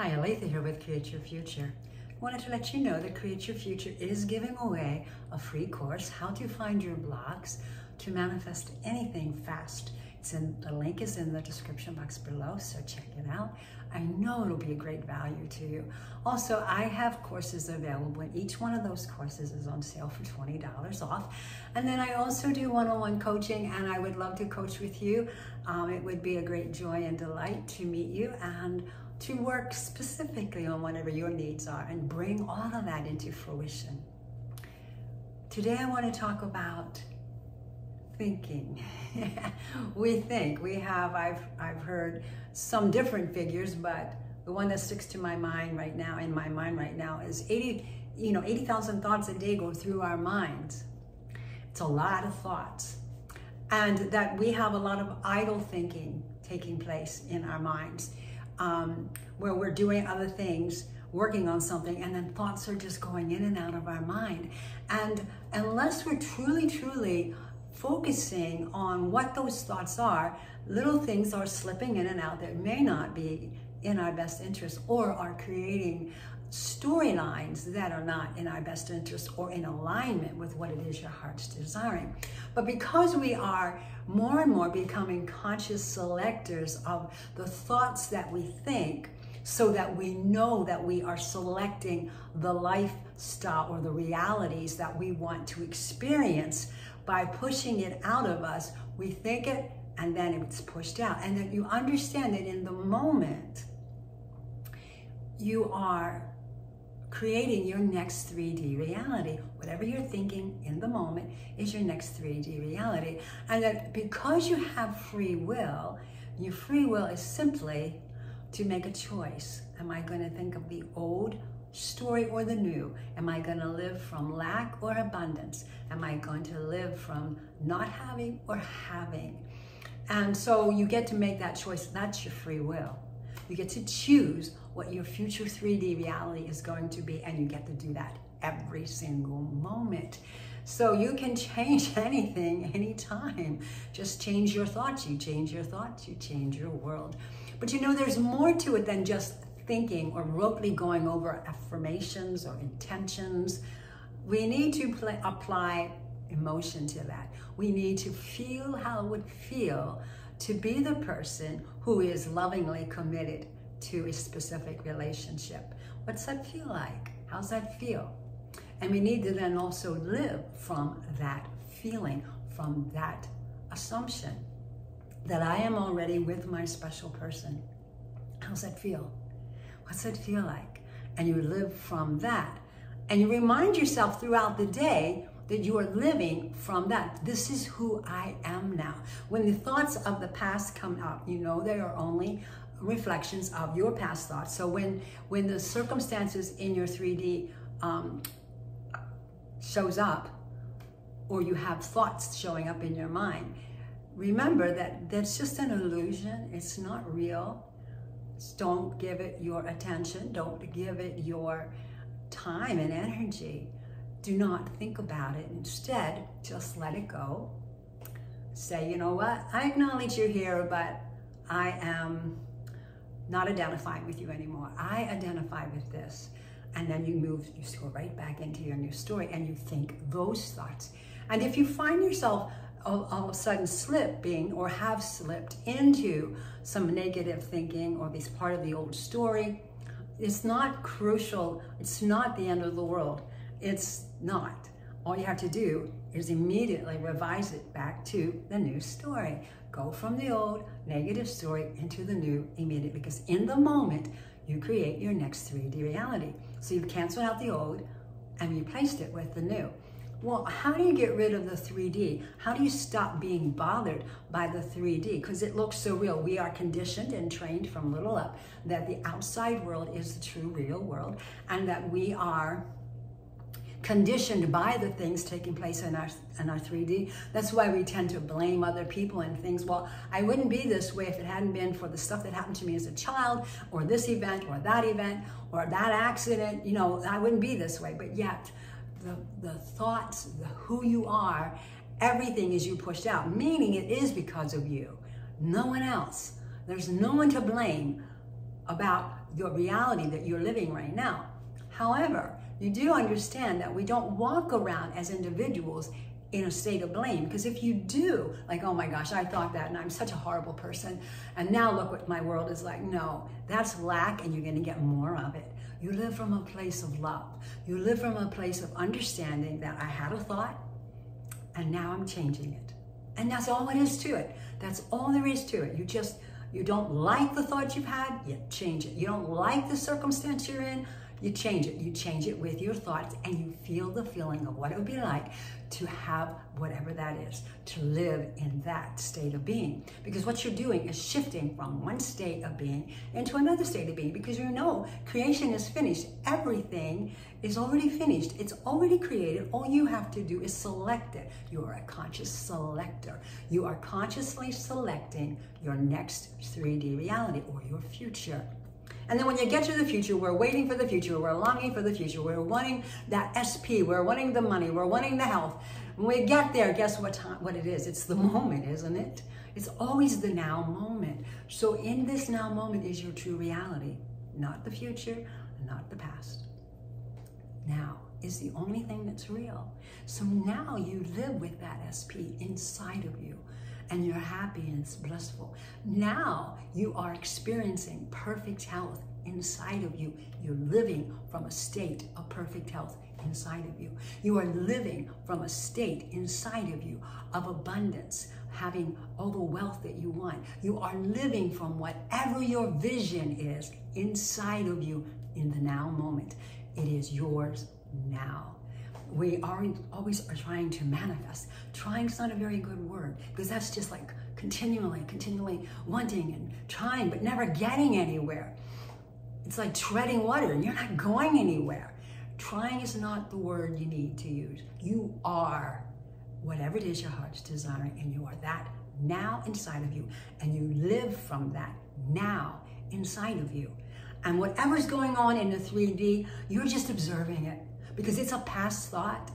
Hi, Aletha here with Create Your Future. I wanted to let you know that Create Your Future is giving away a free course, How to Find Your Blocks to Manifest Anything Fast. It's in, the link is in the description box below, so check it out. I know it'll be a great value to you. Also, I have courses available, and each one of those courses is on sale for $20 off. And then I also do one-on-one coaching, and I would love to coach with you. Um, it would be a great joy and delight to meet you and to work specifically on whatever your needs are and bring all of that into fruition. Today I want to talk about thinking. we think. We have, I've, I've heard some different figures, but the one that sticks to my mind right now, in my mind right now, is 80, you know, 80,000 thoughts a day go through our minds. It's a lot of thoughts. And that we have a lot of idle thinking taking place in our minds um, where we're doing other things, working on something, and then thoughts are just going in and out of our mind. And unless we're truly, truly focusing on what those thoughts are, little things are slipping in and out that may not be in our best interest or are creating storylines that are not in our best interest or in alignment with what it is your heart's desiring. But because we are more and more becoming conscious selectors of the thoughts that we think, so that we know that we are selecting the lifestyle or the realities that we want to experience by pushing it out of us. We think it and then it's pushed out. And that you understand that in the moment, you are creating your next 3D reality. Whatever you're thinking in the moment is your next 3D reality. And that because you have free will, your free will is simply to make a choice. Am I going to think of the old story or the new? Am I going to live from lack or abundance? Am I going to live from not having or having? And so you get to make that choice. That's your free will. You get to choose what your future 3D reality is going to be, and you get to do that every single moment. So you can change anything anytime. Just change your thoughts. You change your thoughts, you change your world. But you know, there's more to it than just thinking or rotely going over affirmations or intentions. We need to apply emotion to that. We need to feel how it would feel to be the person who is lovingly committed to a specific relationship. What's that feel like? How's that feel? And we need to then also live from that feeling, from that assumption that I am already with my special person. How's that feel? What's that feel like? And you live from that. And you remind yourself throughout the day that you are living from that. This is who I am now. When the thoughts of the past come up, you know they are only reflections of your past thoughts. So when when the circumstances in your 3D um, shows up, or you have thoughts showing up in your mind, remember that that's just an illusion. It's not real. Don't give it your attention. Don't give it your time and energy. Do not think about it. Instead, just let it go. Say, you know what? I acknowledge you're here, but I am not identifying with you anymore. I identify with this. And then you move, you go right back into your new story and you think those thoughts. And if you find yourself all, all, of a sudden slipping or have slipped into some negative thinking or this part of the old story, it's not crucial. It's not the end of the world. It's not. All you have to do is immediately revise it back to the new story. Go from the old negative story into the new immediately because in the moment, you create your next 3D reality. So you've canceled out the old and you replaced it with the new. Well, how do you get rid of the 3D? How do you stop being bothered by the 3D? Because it looks so real. We are conditioned and trained from little up that the outside world is the true real world and that we are conditioned by the things taking place in our in our 3D. That's why we tend to blame other people and things. Well, I wouldn't be this way if it hadn't been for the stuff that happened to me as a child, or this event, or that event, or that accident. You know, I wouldn't be this way. But yet, the the thoughts, the who you are, everything is you pushed out. Meaning, it is because of you, no one else. There's no one to blame about your reality that you're living right now. However, you do understand that we don't walk around as individuals in a state of blame. Because if you do, like, oh my gosh, I thought that and I'm such a horrible person, and now look what my world is like. No, that's lack, and you're going to get more of it. You live from a place of love. You live from a place of understanding that I had a thought, and now I'm changing it. And that's all it is to it. That's all there is to it. You just, you don't like the thought you've had, you change it. You don't like the circumstance you're in, you change it. You change it with your thoughts and you feel the feeling of what it would be like to have whatever that is, to live in that state of being. Because what you're doing is shifting from one state of being into another state of being because you know creation is finished. Everything is already finished. It's already created. All you have to do is select it. You are a conscious selector. You are consciously selecting your next 3D reality or your future. And then when you get to the future, we're waiting for the future, we're longing for the future, we're wanting that SP, we're wanting the money, we're wanting the health. When we get there, guess what time, what it is? It's the moment, isn't it? It's always the now moment. So in this now moment is your true reality, not the future, not the past. Now is the only thing that's real. So now you live with that SP inside of you and you're happy and blissful. Now you are experiencing perfect health inside of you. You're living from a state of perfect health inside of you. You are living from a state inside of you of abundance, having all the wealth that you want. You are living from whatever your vision is inside of you in the now moment. It is yours now we are always are trying to manifest. Trying is not a very good word because that's just like continually, continually wanting and trying, but never getting anywhere. It's like treading water you're not going anywhere. Trying is not the word you need to use. You are whatever it is your heart's desiring, and you are that now inside of you, and you live from that now inside of you. And whatever's going on in the 3D, you're just observing it because it's a past thought.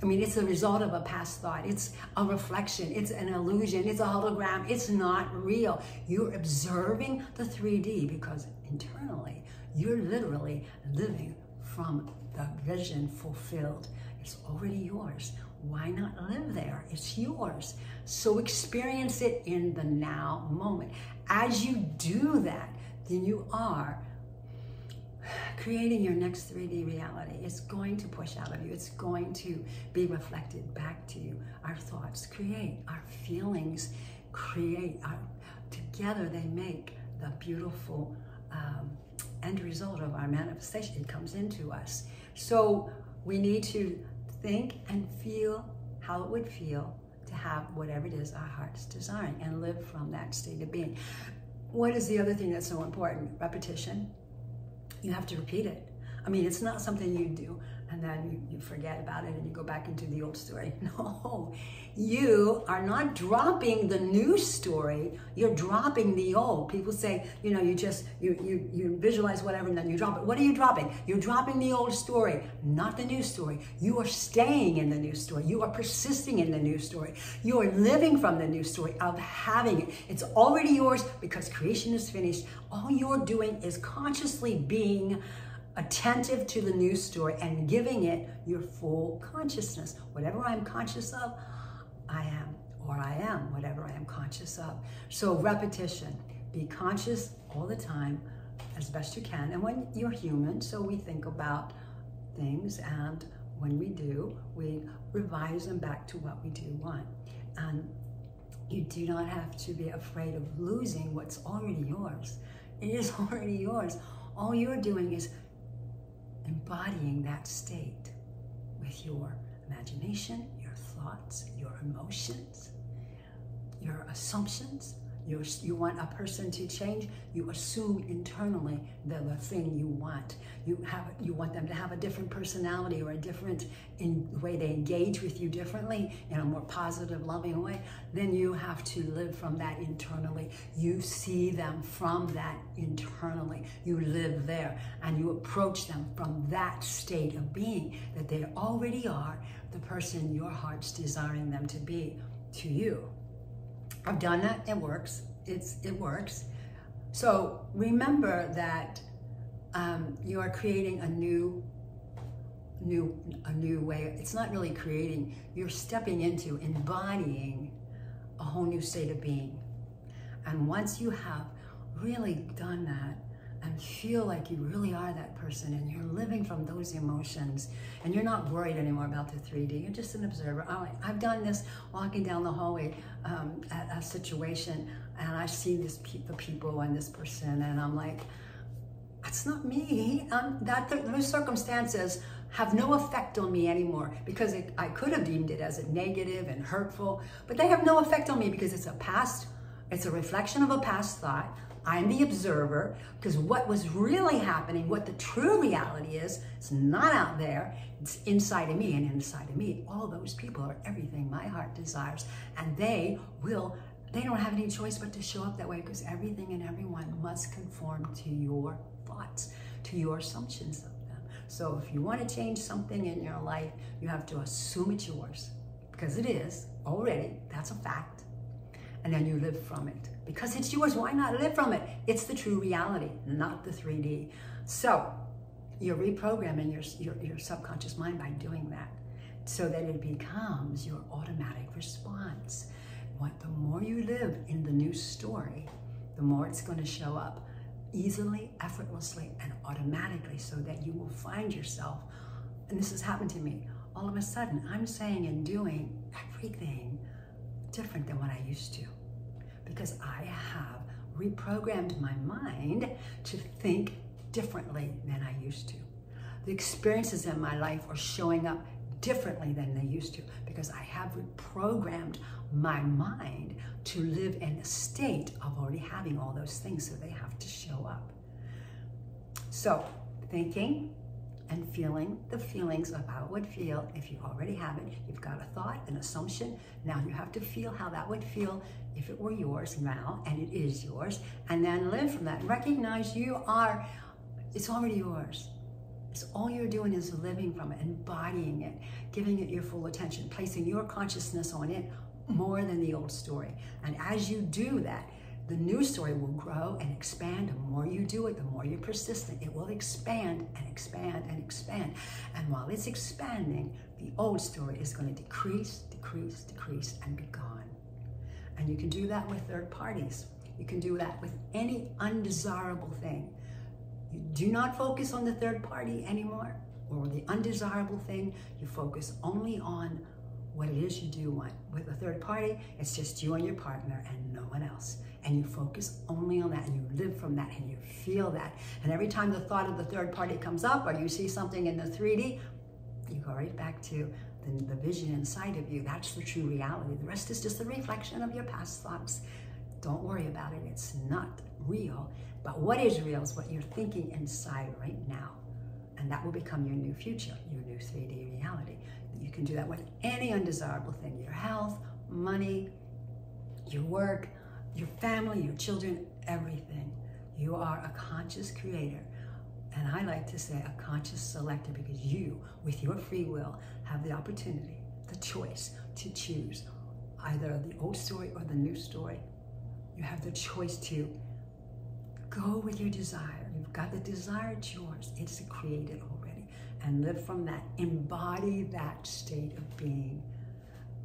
I mean, it's the result of a past thought. It's a reflection. It's an illusion. It's a hologram. It's not real. You're observing the 3D because internally, you're literally living from the vision fulfilled. It's already yours. Why not live there? It's yours. So experience it in the now moment. As you do that, then you are creating your next 3D reality is going to push out of you. It's going to be reflected back to you. Our thoughts create, our feelings create. Our, together they make the beautiful um, end result of our manifestation. It comes into us. So we need to think and feel how it would feel to have whatever it is our heart's desiring and live from that state of being. What is the other thing that's so important? Repetition you have to repeat it. I mean, it's not something you do and then you, you forget about it and you go back into the old story. No, you are not dropping the new story. You're dropping the old. People say, you know, you just, you, you, you visualize whatever and then you drop it. What are you dropping? You're dropping the old story, not the new story. You are staying in the new story. You are persisting in the new story. You are living from the new story of having it. It's already yours because creation is finished. All you're doing is consciously being attentive to the news story and giving it your full consciousness. Whatever I'm conscious of, I am, or I am, whatever I am conscious of. So repetition, be conscious all the time as best you can. And when you're human, so we think about things and when we do, we revise them back to what we do want. And you do not have to be afraid of losing what's already yours. It is already yours. All you're doing is embodying that state with your imagination, your thoughts, your emotions, your assumptions, you, you want a person to change, you assume internally the, the thing you want. You have you want them to have a different personality or a different in way they engage with you differently in a more positive, loving way. Then you have to live from that internally. You see them from that internally. You live there and you approach them from that state of being that they already are the person your heart's desiring them to be to you. I've done that. It works. It's it works. So remember that um, you are creating a new new a new way it's not really creating you're stepping into embodying a whole new state of being and once you have really done that and feel like you really are that person and you're living from those emotions and you're not worried anymore about the 3D. You're just an observer. I've done this walking down the hallway um, at a situation and I see this pe the people and this person and I'm like, that's not me. Um, that those circumstances have no effect on me anymore because it, I could have deemed it as a negative and hurtful, but they have no effect on me because it's a past, it's a reflection of a past thought. I'm the observer because what was really happening, what the true reality is, it's not out there. It's inside of me and inside of me. All those people are everything my heart desires and they will, they don't have any choice but to show up that way because everything and everyone must conform to your thoughts, to your assumptions of them. So if you want to change something in your life, you have to assume it's yours because it is already, that's a fact. And then you live from it because it's yours. Why not live from it? It's the true reality, not the 3D. So you're reprogramming your, your, your subconscious mind by doing that so that it becomes your automatic response. What the more you live in the new story, the more it's going to show up easily, effortlessly, and automatically so that you will find yourself, and this has happened to me, all of a sudden I'm saying and doing everything different than what I used to because I have reprogrammed my mind to think differently than I used to. The experiences in my life are showing up differently than they used to because I have reprogrammed my mind to live in a state of already having all those things, so they have to show up. So, thinking and feeling the feelings of how it would feel if you already have it. You've got a thought, an assumption. Now you have to feel how that would feel if it were yours now, and it is yours, and then live from that. Recognize you are, it's already yours. It's all you're doing is living from it, embodying it, giving it your full attention, placing your consciousness on it more than the old story. And as you do that, the new story will grow and expand. The more you do it, the more you're persistent, it will expand and expand and expand. And while it's expanding, the old story is going to decrease, decrease, decrease, and be gone. And you can do that with third parties. You can do that with any undesirable thing. You do not focus on the third party anymore or the undesirable thing. You focus only on what it is you do want. With a third party, it's just you and your partner and no one else and you focus only on that and you live from that and you feel that. And every time the thought of the third party comes up or you see something in the 3D, you go right back to the, the vision inside of you. That's the true reality. The rest is just a reflection of your past thoughts. Don't worry about it. It's not real. But what is real is what you're thinking inside right now. And that will become your new future, your new 3D reality. You can do that with any undesirable thing, your health, money, your work, your family, your children, everything. You are a conscious creator. And I like to say a conscious selector because you, with your free will, have the opportunity, the choice to choose either the old story or the new story. You have the choice to go with your desire. You've got the desire, it's yours. It's created already. And live from that. Embody that state of being.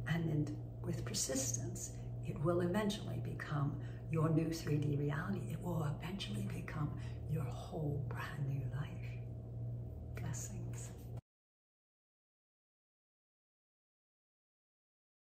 And then with persistence, it will eventually become your new 3D reality. It will eventually become your whole brand new life.